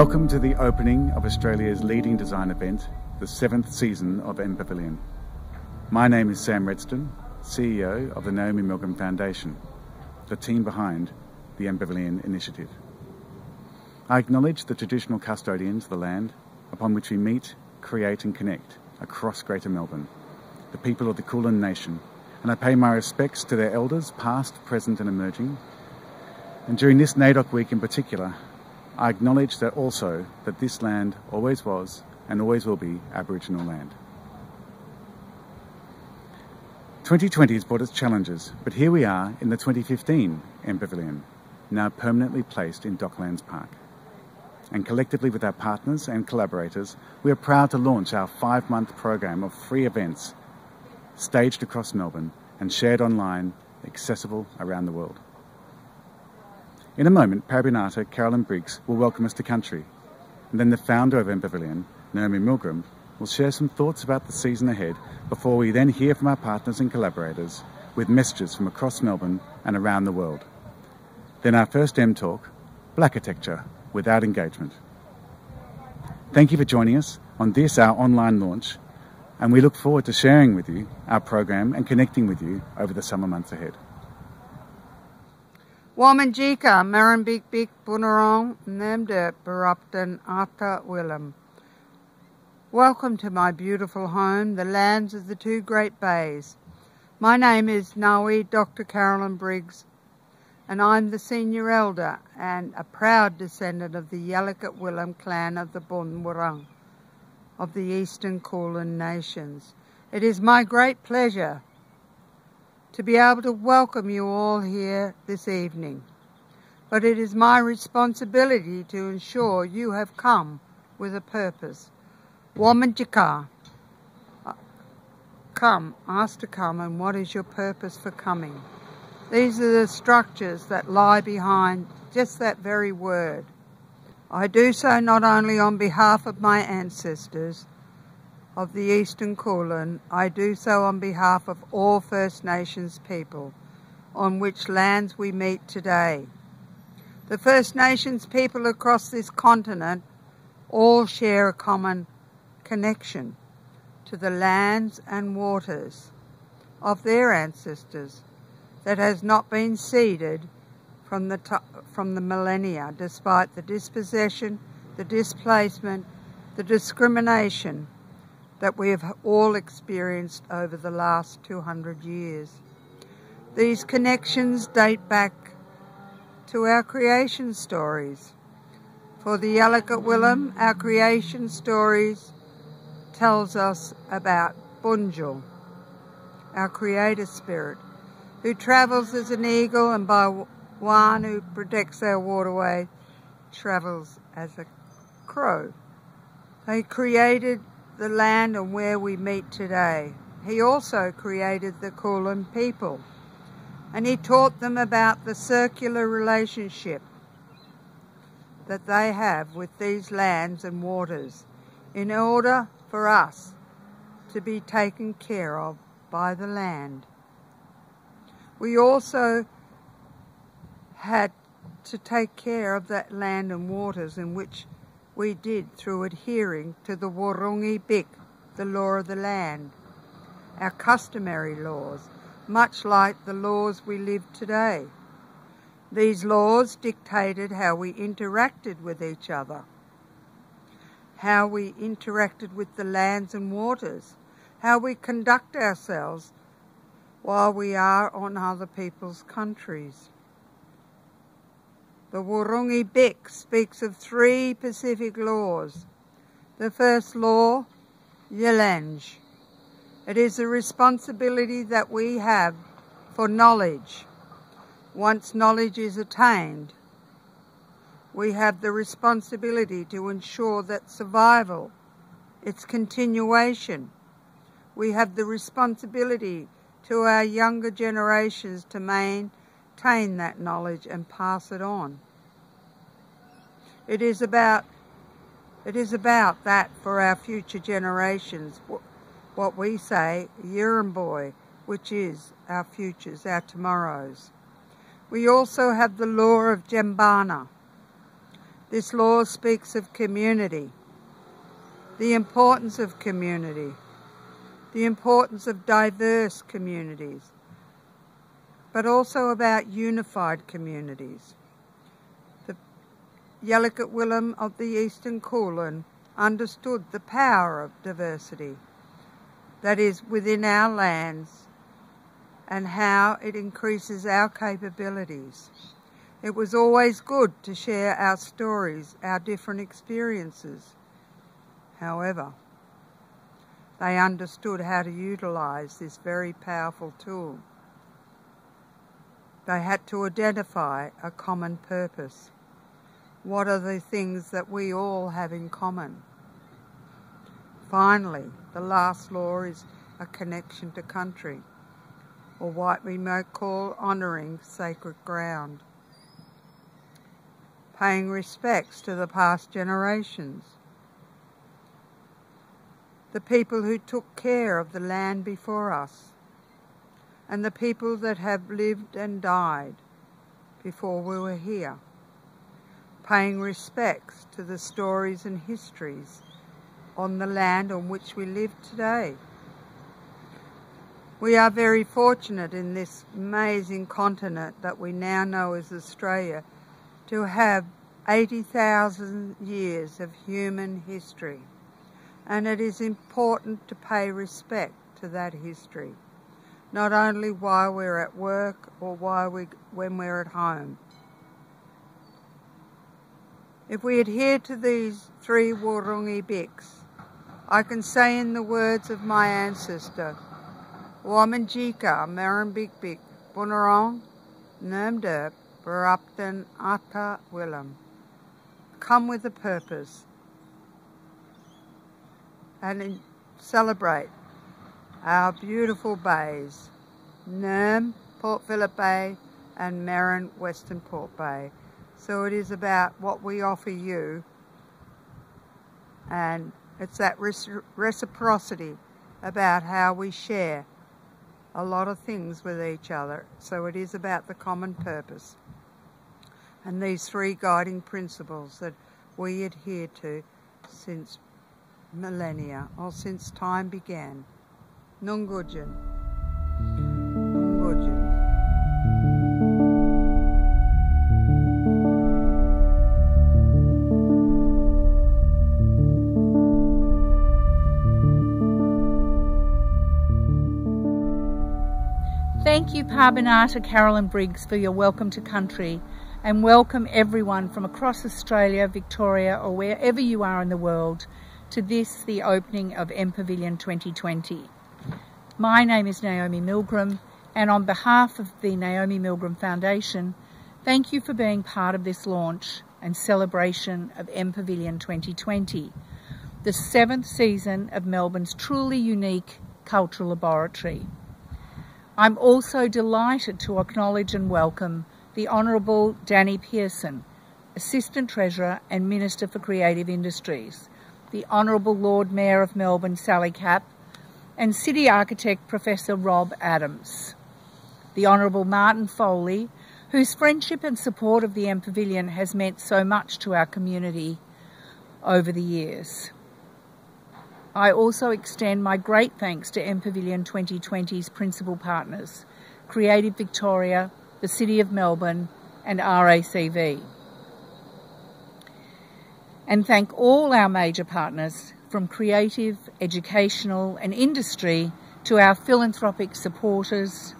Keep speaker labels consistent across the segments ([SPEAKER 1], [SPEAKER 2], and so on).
[SPEAKER 1] Welcome to the opening of Australia's leading design event, the seventh season of M Pavilion. My name is Sam Redston, CEO of the Naomi Milgrom Foundation, the team behind the M Pavilion initiative. I acknowledge the traditional custodians of the land upon which we meet, create and connect across Greater Melbourne, the people of the Kulin Nation, and I pay my respects to their elders, past, present and emerging. And during this NAIDOC week in particular, I acknowledge that also that this land always was and always will be Aboriginal land. 2020 has brought its challenges, but here we are in the 2015 M Pavilion, now permanently placed in Docklands Park. And collectively with our partners and collaborators, we are proud to launch our five-month program of free events staged across Melbourne and shared online, accessible around the world. In a moment, Parabinata Carolyn Briggs will welcome us to country, and then the founder of M Pavilion, Naomi Milgrom, will share some thoughts about the season ahead before we then hear from our partners and collaborators with messages from across Melbourne and around the world. Then our first M Talk, BLAKitecture without engagement. Thank you for joining us on this, our online launch, and we look forward to sharing with you our program and connecting with you over the summer months ahead.
[SPEAKER 2] Womanjika, Marambik Bik Bunarong, Namde Barupton Arthur Willem. Welcome to my beautiful home, the lands of the two great bays. My name is Nawi Dr. Carolyn Briggs, and I'm the senior elder and a proud descendant of the Yalukit Willam clan of the Bunwurrung of the Eastern Kulin Nations. It is my great pleasure to be able to welcome you all here this evening. But it is my responsibility to ensure you have come with a purpose. Womanjika, uh, come, ask to come, and what is your purpose for coming? These are the structures that lie behind just that very word. I do so not only on behalf of my ancestors, of the Eastern Kulin, I do so on behalf of all First Nations people on which lands we meet today. The First Nations people across this continent all share a common connection to the lands and waters of their ancestors that has not been ceded from the, from the millennia despite the dispossession, the displacement, the discrimination that we have all experienced over the last 200 years. These connections date back to our creation stories. For the Yalukit Willam, our creation stories tells us about Bunjil, our creator spirit, who travels as an eagle and by one who protects our waterway travels as a crow. They created the land and where we meet today. He also created the Kulin people and he taught them about the circular relationship that they have with these lands and waters in order for us to be taken care of by the land. We also had to take care of that land and waters in which we did through adhering to the Wurrungi Bik, the law of the land, our customary laws, much like the laws we live today. These laws dictated how we interacted with each other, how we interacted with the lands and waters, how we conduct ourselves while we are on other people's countries. The Wurrungi Bik speaks of three Pacific laws. The first law, Yalanj. It is a responsibility that we have for knowledge. Once knowledge is attained, we have the responsibility to ensure that survival, its continuation. We have the responsibility to our younger generations to maintain obtain that knowledge and pass it on. It is about it is about that for our future generations, what we say, Boy, which is our futures, our tomorrows. We also have the law of Jambana. This law speaks of community, the importance of community, the importance of diverse communities, but also about unified communities. The Yalukit Willam of the Eastern Kulin understood the power of diversity that is within our lands and how it increases our capabilities. It was always good to share our stories, our different experiences. However, they understood how to utilise this very powerful tool. They had to identify a common purpose. What are the things that we all have in common? Finally, the last law is a connection to country, or what we might call honouring sacred ground. Paying respects to the past generations, the people who took care of the land before us, and the people that have lived and died before we were here. Paying respects to the stories and histories on the land on which we live today. We are very fortunate in this amazing continent that we now know as Australia to have 80,000 years of human history and it is important to pay respect to that history, not only while we're at work or while we, when we're at home. If we adhere to these three Wurrungi Biks, I can say in the words of my ancestor, Wamanjika Marambik Bunarong Nermderp Barupton Ata Willam. Come with a purpose and celebrate our beautiful bays, Nerm, Port Phillip Bay and Merrin, Western Port Bay. So it is about what we offer you and it's that reciprocity about how we share a lot of things with each other. So it is about the common purpose. And these three guiding principles that we adhere to since millennia or since time began.
[SPEAKER 3] Thank you, Parbonata Carolyn Briggs, for your welcome to country and welcome everyone from across Australia, Victoria, or wherever you are in the world to this, the opening of M Pavilion 2020. My name is Naomi Milgrom, and on behalf of the Naomi Milgrom Foundation, thank you for being part of this launch and celebration of M Pavilion 2020, the seventh season of Melbourne's truly unique cultural laboratory. I'm also delighted to acknowledge and welcome the Honourable Danny Pearson, Assistant Treasurer and Minister for Creative Industries, the Honourable Lord Mayor of Melbourne, Sally Capp, and City Architect Professor Rob Adams, the Honourable Martin Foley, whose friendship and support of the M Pavilion has meant so much to our community over the years. I also extend my great thanks to M Pavilion 2020's principal partners, Creative Victoria, the City of Melbourne and RACV. And thank all our major partners from creative, educational and industry to our philanthropic supporters,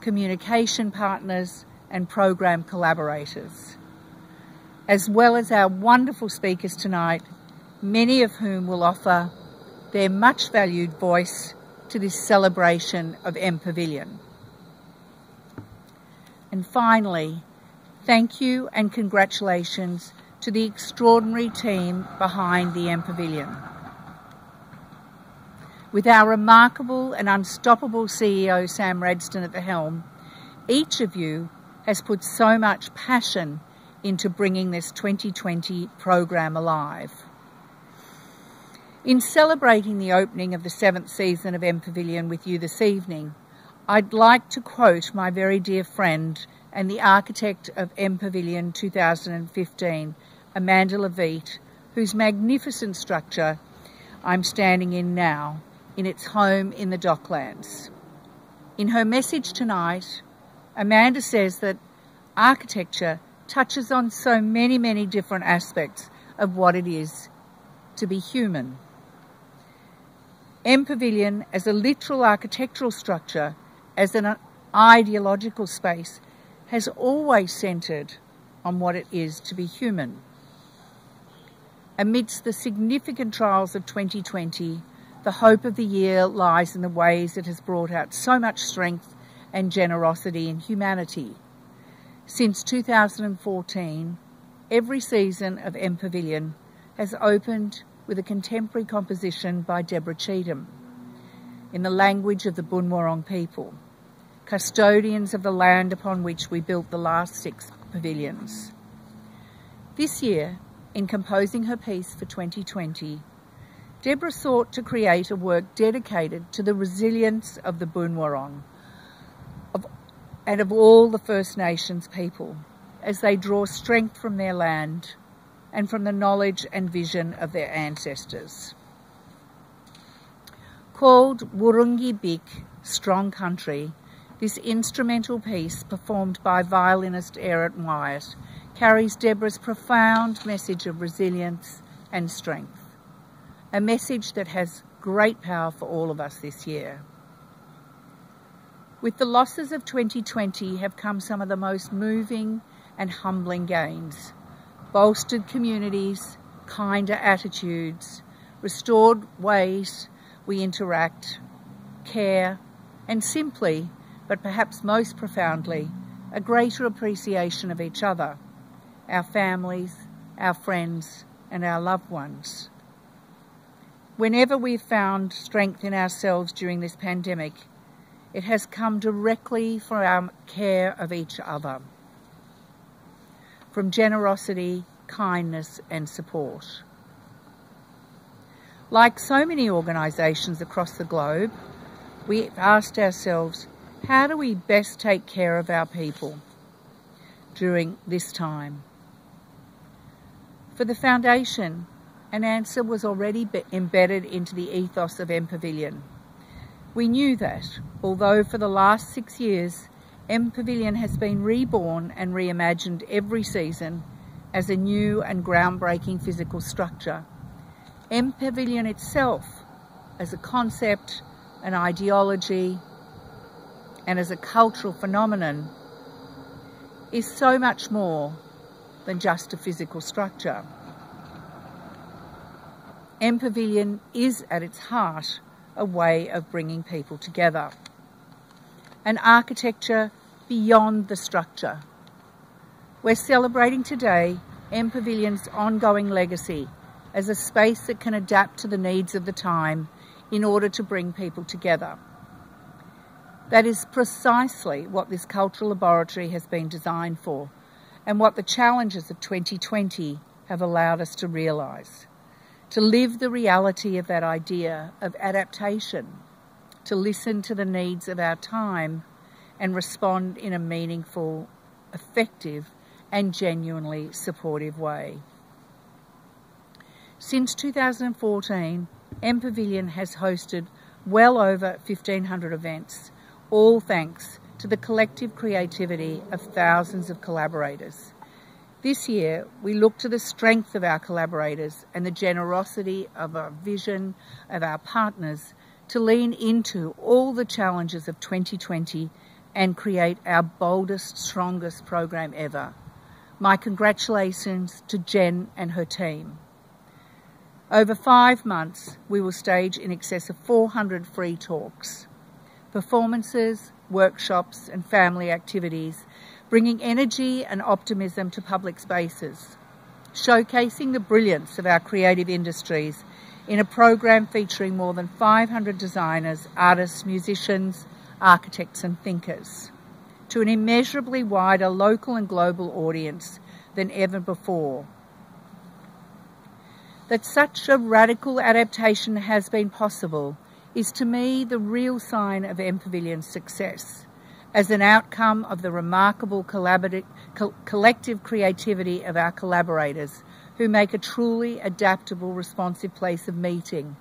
[SPEAKER 3] communication partners and program collaborators, as well as our wonderful speakers tonight, many of whom will offer their much valued voice to this celebration of M Pavilion. And finally, thank you and congratulations to the extraordinary team behind the MPavilion. With our remarkable and unstoppable CEO Sam Redston at the helm, each of you has put so much passion into bringing this 2020 program alive. In celebrating the opening of the seventh season of M Pavilion with you this evening, I'd like to quote my very dear friend and the architect of M Pavilion 2015, Amanda Levete, whose magnificent structure I'm standing in now, in its home in the Docklands. In her message tonight, Amanda says that architecture touches on so many, many different aspects of what it is to be human. M Pavilion, as a literal architectural structure, as an ideological space, has always centred on what it is to be human. Amidst the significant trials of 2020, the hope of the year lies in the ways it has brought out so much strength and generosity in humanity. Since 2014, every season of M Pavilion has opened with a contemporary composition by Deborah Cheetham in the language of the Boonwurrung people, custodians of the land upon which we built the last six pavilions. This year, in composing her piece for 2020, Deborah sought to create a work dedicated to the resilience of the Boonwurrung and of all the First Nations people as they draw strength from their land and from the knowledge and vision of their ancestors. Called Wurrungi Bik, Strong Country, this instrumental piece, performed by violinist Aaron Wyatt, carries Deborah's profound message of resilience and strength, a message that has great power for all of us this year. With the losses of 2020 have come some of the most moving and humbling gains bolstered communities, kinder attitudes, restored ways we interact, care, and simply, but perhaps most profoundly, a greater appreciation of each other, our families, our friends, and our loved ones. Whenever we've found strength in ourselves during this pandemic, it has come directly from our care of each other from generosity, kindness, and support. Like so many organisations across the globe, we asked ourselves, how do we best take care of our people during this time? For the Foundation, an answer was already embedded into the ethos of M Pavilion. We knew that, although for the last six years M Pavilion has been reborn and reimagined every season as a new and groundbreaking physical structure. M Pavilion itself, as a concept, an ideology, and as a cultural phenomenon, is so much more than just a physical structure. M Pavilion is at its heart a way of bringing people together an architecture beyond the structure. We're celebrating today M Pavilion's ongoing legacy as a space that can adapt to the needs of the time in order to bring people together. That is precisely what this cultural laboratory has been designed for and what the challenges of 2020 have allowed us to realise. To live the reality of that idea of adaptation to listen to the needs of our time and respond in a meaningful, effective, and genuinely supportive way. Since 2014, M Pavilion has hosted well over 1,500 events, all thanks to the collective creativity of thousands of collaborators. This year, we look to the strength of our collaborators and the generosity of our vision of our partners to lean into all the challenges of 2020 and create our boldest, strongest program ever. My congratulations to Jen and her team. Over five months, we will stage in excess of 400 free talks, performances, workshops, and family activities, bringing energy and optimism to public spaces, showcasing the brilliance of our creative industries in a program featuring more than 500 designers, artists, musicians, architects and thinkers to an immeasurably wider local and global audience than ever before. That such a radical adaptation has been possible is to me the real sign of M Pavilion's success as an outcome of the remarkable co collective creativity of our collaborators who make a truly adaptable, responsive place of meeting,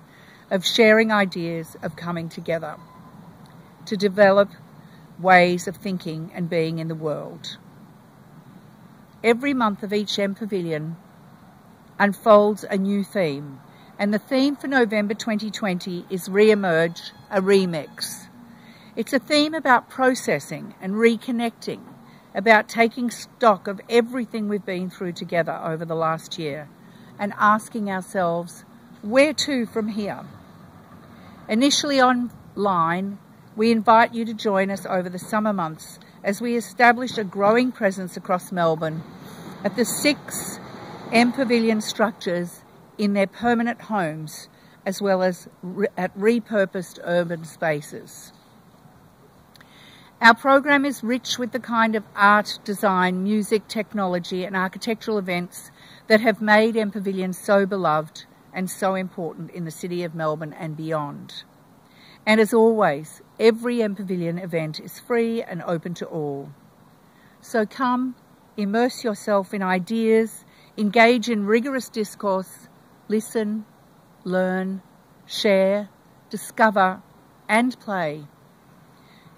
[SPEAKER 3] of sharing ideas, of coming together to develop ways of thinking and being in the world. Every month of each M Pavilion unfolds a new theme, and the theme for November 2020 is Re-emerge, a remix. It's a theme about processing and reconnecting, about taking stock of everything we've been through together over the last year and asking ourselves, where to from here? Initially online, we invite you to join us over the summer months as we establish a growing presence across Melbourne at the six M Pavilion structures in their permanent homes as well as re at repurposed urban spaces. Our program is rich with the kind of art, design, music, technology and architectural events that have made M Pavilion so beloved and so important in the City of Melbourne and beyond. And as always, every M Pavilion event is free and open to all. So come, immerse yourself in ideas, engage in rigorous discourse, listen, learn, share, discover, and play.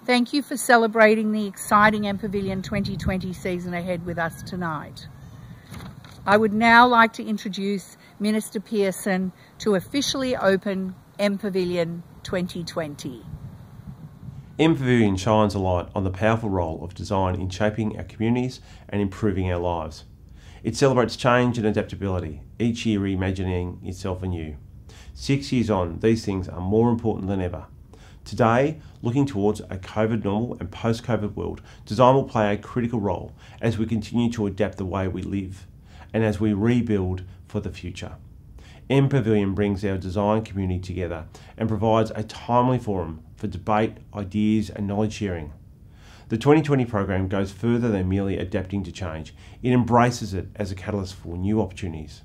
[SPEAKER 3] Thank you for celebrating the exciting M Pavilion 2020 season ahead with us tonight. I would now like to introduce Minister Pearson to officially open M Pavilion 2020.
[SPEAKER 4] M Pavilion shines a light on the powerful role of design in shaping our communities and improving our lives. It celebrates change and adaptability, each year reimagining itself anew. Six years on, these things are more important than ever. Today, looking towards a COVID normal and post COVID world, design will play a critical role as we continue to adapt the way we live and as we rebuild for the future. M Pavilion brings our design community together and provides a timely forum for debate, ideas, and knowledge sharing. The 2020 program goes further than merely adapting to change, it embraces it as a catalyst for new opportunities.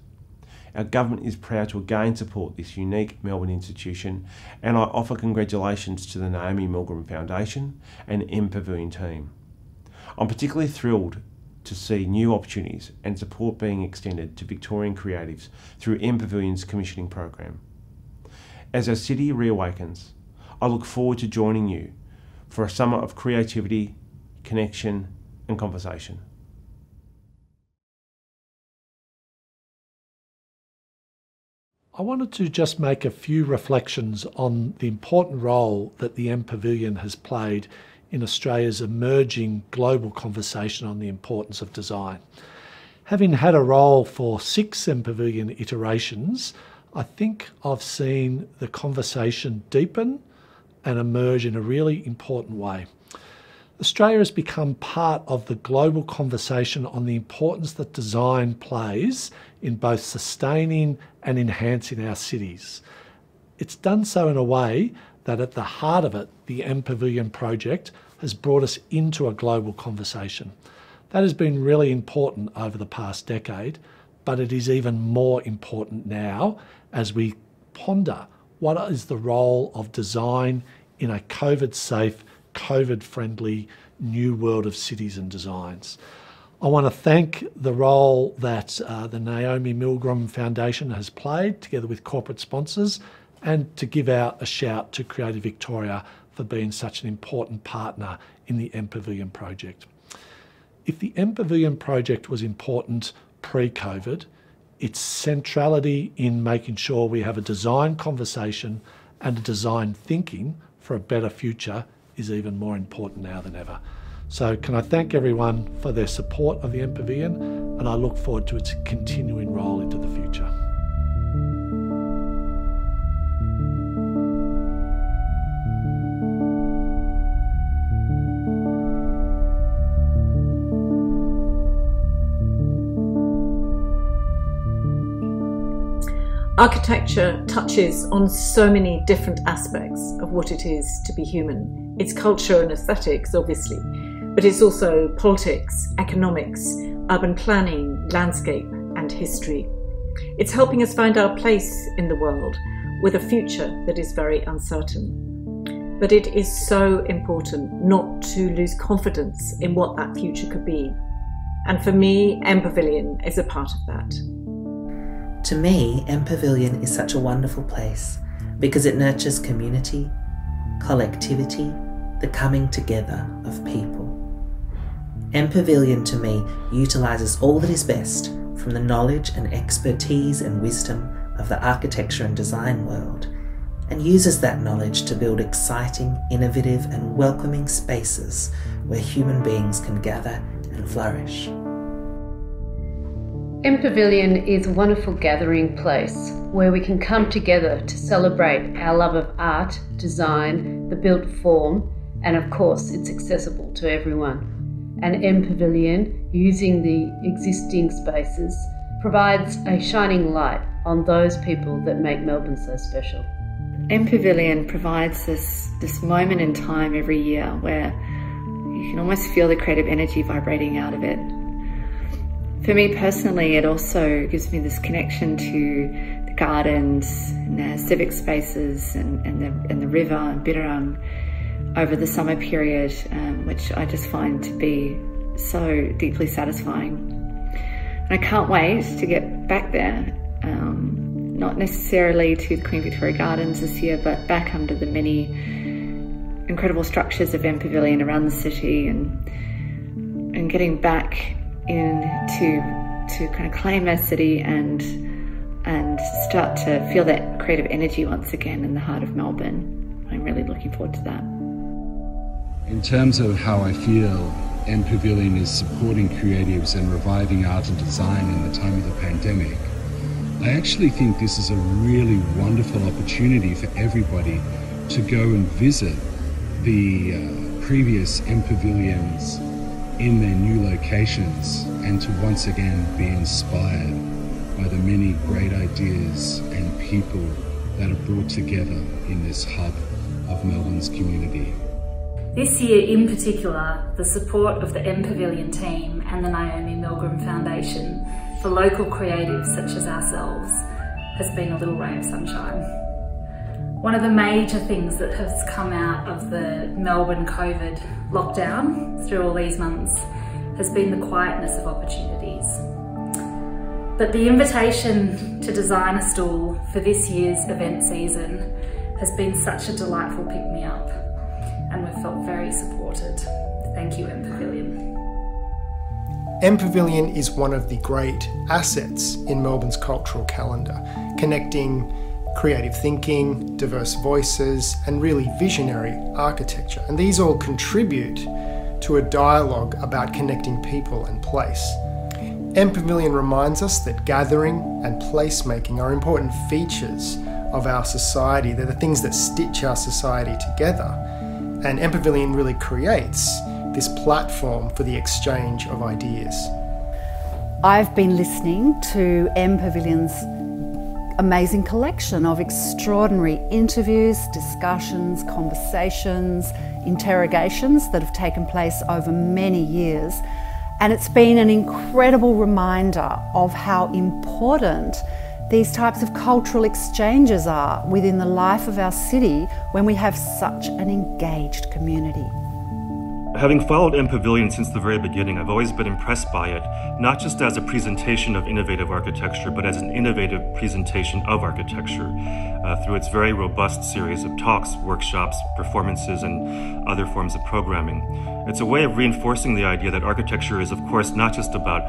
[SPEAKER 4] Our government is proud to again support this unique Melbourne institution, and I offer congratulations to the Naomi Milgrom Foundation and M Pavilion team. I'm particularly thrilled to see new opportunities and support being extended to Victorian creatives through M Pavilion's commissioning program. As our city reawakens, I look forward to joining you for a summer of creativity, connection, and conversation.
[SPEAKER 5] I wanted to just make a few reflections on the important role that the M Pavilion has played in Australia's emerging global conversation on the importance of design. Having had a role for six M Pavilion iterations, I think I've seen the conversation deepen and emerge in a really important way. Australia has become part of the global conversation on the importance that design plays in both sustaining and enhancing our cities. It's done so in a way that at the heart of it, the M Pavilion project has brought us into a global conversation. That has been really important over the past decade, but it is even more important now as we ponder what is the role of design in a COVID safe, COVID friendly new world of cities and designs. I want to thank the role that uh, the Naomi Milgrom Foundation has played together with corporate sponsors and to give out a shout to Creative Victoria for being such an important partner in the M Pavilion project. If the M Pavilion project was important pre COVID, its centrality in making sure we have a design conversation and a design thinking for a better future is even more important now than ever. So, can I thank everyone for their support of the M and I look forward to its continuing role into the future.
[SPEAKER 6] Architecture touches on so many different aspects of what it is to be human. It's culture and aesthetics, obviously, but it's also politics, economics, urban planning, landscape, and history. It's helping us find our place in the world with a future that is very uncertain. But it is so important not to lose confidence in what that future could be. And for me, M Pavilion is a part of that.
[SPEAKER 7] To me, M Pavilion is such a wonderful place because it nurtures community, collectivity, the coming together of people. M Pavilion to me utilises all that is best from the knowledge and expertise and wisdom of the architecture and design world and uses that knowledge to build exciting, innovative, and welcoming spaces where human beings can gather and flourish.
[SPEAKER 8] M Pavilion is a wonderful gathering place where we can come together to celebrate our love of art, design, the built form, and of course, it's accessible to everyone. And M Pavilion, using the existing spaces, provides a shining light on those people that make Melbourne so special.
[SPEAKER 9] M Pavilion provides this, this moment in time every year where you can almost feel the creative energy vibrating out of it for me personally, it also gives me this connection to the gardens and the civic spaces and, and, the, and the river and Birrarung over the summer period, um, which I just find to be so deeply satisfying. And I can't wait to get back there, um, not necessarily to the Queen Victoria Gardens this year, but back under the many incredible structures of M Pavilion around the city and and getting back in to to kind of claim our city and and start to feel that creative energy once again in the heart of Melbourne. I'm really looking forward to that.
[SPEAKER 10] In terms of how I feel M. Pavilion is supporting creatives and reviving art and design in the time of the pandemic, I actually think this is a really wonderful opportunity for everybody to go and visit the uh, previous M. Pavilions in their new locations and to once again be inspired by the many great ideas and people that are brought together in this hub of Melbourne's community.
[SPEAKER 11] This year in particular, the support of the M Pavilion team and the Naomi Milgrom Foundation for local creatives such as ourselves has been a little ray of sunshine. One of the major things that has come out of the Melbourne COVID lockdown through all these months has been the quietness of opportunities. But the invitation to design a stool for this year's event season has been such a delightful pick-me-up and we've felt very supported. Thank you, M Pavilion.
[SPEAKER 12] M Pavilion is one of the great assets in Melbourne's cultural calendar, connecting creative thinking, diverse voices, and really visionary architecture. And these all contribute to a dialogue about connecting people and place. M Pavilion reminds us that gathering and placemaking are important features of our society. They're the things that stitch our society together. And M Pavilion really creates this platform for the exchange of ideas.
[SPEAKER 13] I've been listening to M Pavilion's amazing collection of extraordinary interviews, discussions, conversations, interrogations that have taken place over many years. And it's been an incredible reminder of how important these types of cultural exchanges are within the life of our city when we have such an engaged community.
[SPEAKER 14] Having followed M Pavilion since the very beginning, I've always been impressed by it, not just as a presentation of innovative architecture, but as an innovative presentation of architecture uh, through its very robust series of talks, workshops, performances, and other forms of programming. It's a way of reinforcing the idea that architecture is, of course, not just about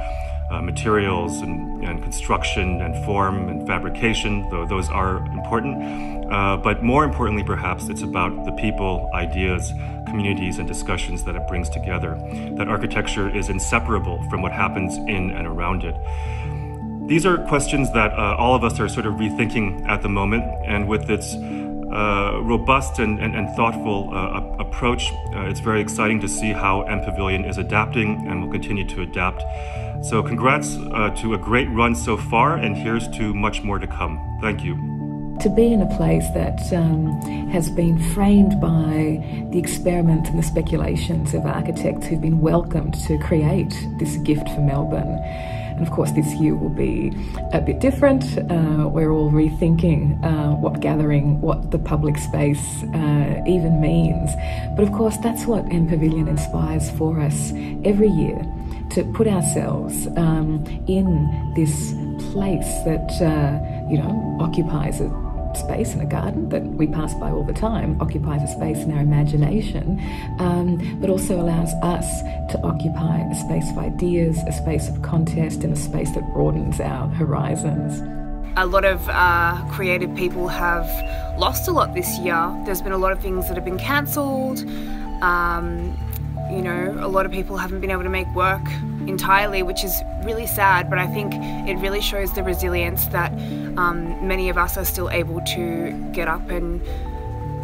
[SPEAKER 14] uh, materials and, and, construction and form and fabrication, though those are important. Uh, but more importantly, perhaps, it's about the people, ideas, communities, and discussions that it brings together. That architecture is inseparable from what happens in and around it. These are questions that uh, all of us are sort of rethinking at the moment, and with its uh, robust and, and, and thoughtful uh, approach, uh, it's very exciting to see how M Pavilion is adapting and will continue to adapt. So, congrats uh, to a great run so far, and here's to much more to come. Thank you.
[SPEAKER 15] To be in a place that um, has been framed by the experiment and the speculations of architects who've been welcomed to create this gift for Melbourne. And of course, this year will be a bit different. Uh, we're all rethinking uh, what gathering, what the public space uh, even means. But of course, that's what M Pavilion inspires for us every year to put ourselves um, in this place that, uh, you know, occupies a space in a garden that we pass by all the time, occupies a space in our imagination, um, but also allows us to occupy a space of ideas, a space of contest, and a space that broadens our horizons.
[SPEAKER 16] A lot of uh, creative people have lost a lot this year. There's been a lot of things that have been cancelled. Um, you know, a lot of people haven't been able to make work entirely, which is really sad, but I think it really shows the resilience that um, many of us are still able to get up and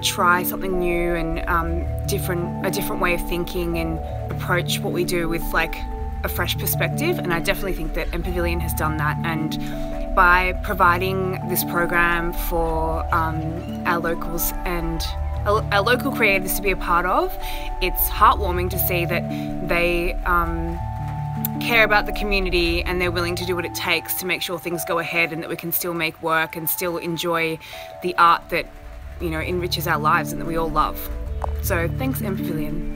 [SPEAKER 16] try something new and um, different a different way of thinking and approach what we do with like a fresh perspective and I definitely think that MPavilion has done that and by providing this program for um, our locals and our, local creators to be a part of, it's heartwarming to see that they um, care about the community and they're willing to do what it takes to make sure things go ahead and that we can still make work and still enjoy the art that you know enriches our lives and that we all love. So thanks, MPavilion.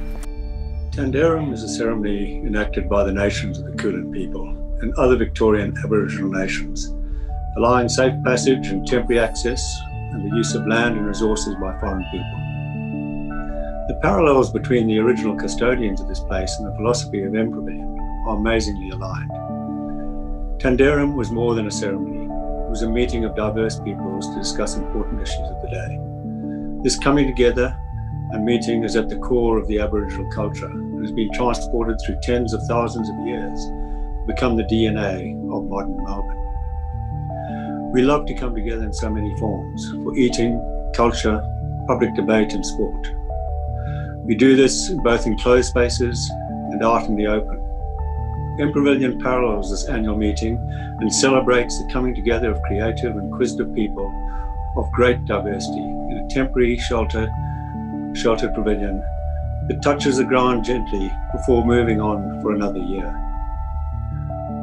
[SPEAKER 17] Tanderrum is a ceremony enacted by the nations of the Kulin people and other Victorian Aboriginal nations, allowing safe passage and temporary access and the use of land and resources by foreign people. The parallels between the original custodians of this place and the philosophy of MPavilion are amazingly aligned. Tanderrum was more than a ceremony. It was a meeting of diverse peoples to discuss important issues of the day. This coming together and meeting is at the core of the Aboriginal culture and has been transported through tens of thousands of years to become the DNA of modern Melbourne. We love to come together in so many forms for eating, culture, public debate, and sport. We do this both in closed spaces and out in the open. MPavilion parallels this annual meeting and celebrates the coming together of creative and inquisitive people of great diversity in a temporary shelter, sheltered pavilion that touches the ground gently before moving on for another year.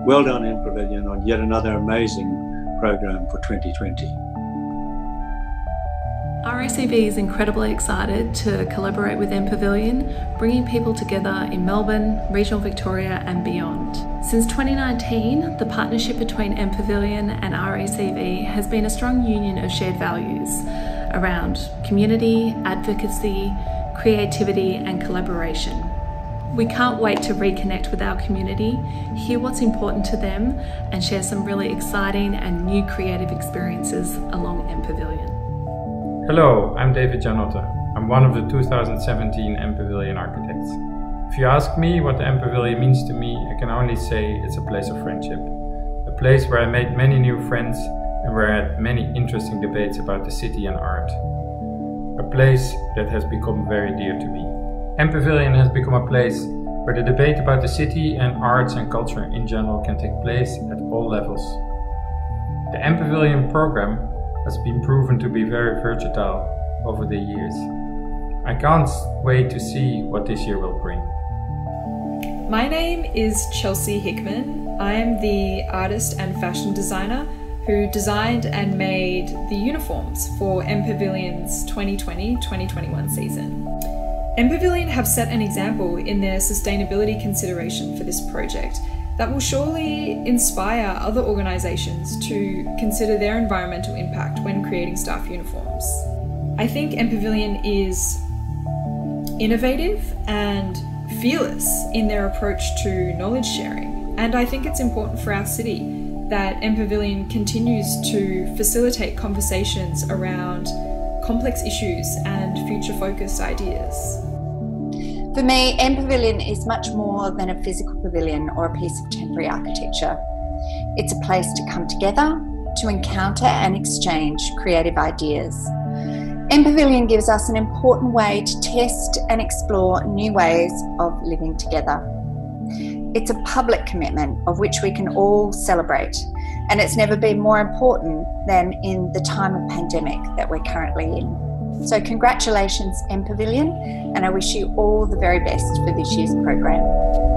[SPEAKER 17] Well done, MPavilion, on yet another amazing program for 2020.
[SPEAKER 18] RACV is incredibly excited to collaborate with M Pavilion, bringing people together in Melbourne, regional Victoria, and beyond. Since 2019, the partnership between M Pavilion and RACV has been a strong union of shared values around community, advocacy, creativity, and collaboration. We can't wait to reconnect with our community, hear what's important to them, and share some really exciting and new creative experiences along M Pavilion.
[SPEAKER 19] Hello, I'm David Gianotten. I'm one of the 2017 M Pavilion architects. If you ask me what the Pavilion means to me, I can only say it's a place of friendship. A place where I made many new friends and where I had many interesting debates about the city and art. A place that has become very dear to me. MPavilion has become a place where the debate about the city and arts and culture in general can take place at all levels. The MPavilion program has been proven to be very versatile over the years. I can't wait to see what this year will bring.
[SPEAKER 20] My name is Chelsea Hickman. I am the artist and fashion designer who designed and made the uniforms for MPavilion's 2020-2021 season. MPavilion have set an example in their sustainability consideration for this project that will surely inspire other organisations to consider their environmental impact when creating staff uniforms. I think MPavilion is innovative and fearless in their approach to knowledge sharing, and I think it's important for our city that MPavilion continues to facilitate conversations around complex issues and future focused ideas.
[SPEAKER 21] For me, M Pavilion is much more than a physical pavilion or a piece of temporary architecture. It's a place to come together, to encounter and exchange creative ideas. M Pavilion gives us an important way to test and explore new ways of living together. It's a public commitment of which we can all celebrate, and it's never been more important than in the time of pandemic that we're currently in. So, congratulations, MPavilion, and I wish you all the very best for this year's program.